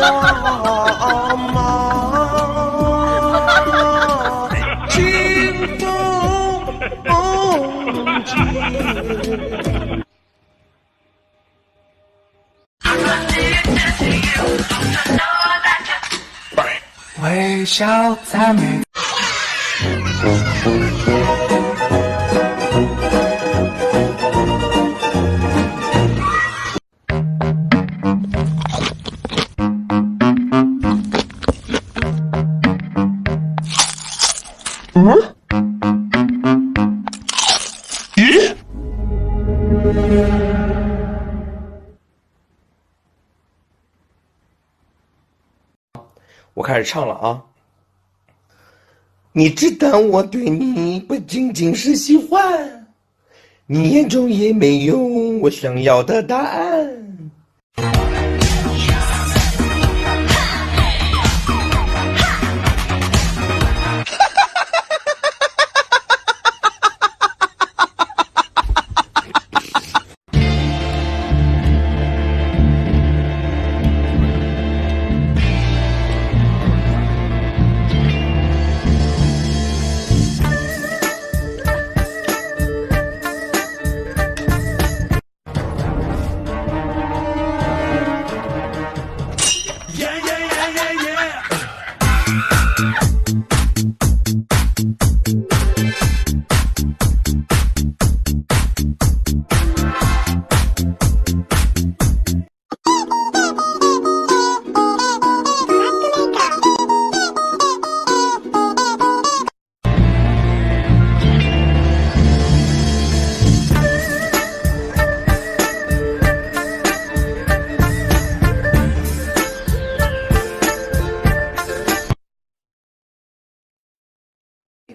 我吗？清风梦境。微笑赞美。嗯？咦？我开始唱了啊！你知道我对你不仅仅是喜欢，你眼中也没有我想要的答案。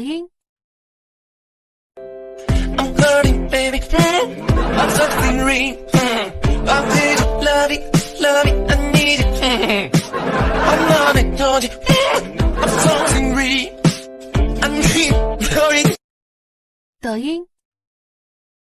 Italian? I'm hurting, baby. I'm something real. Mm. I need you, love it, love it. I need it. Mm. I'm not a dodgy. I'm something real. I'm hurting. 抖音。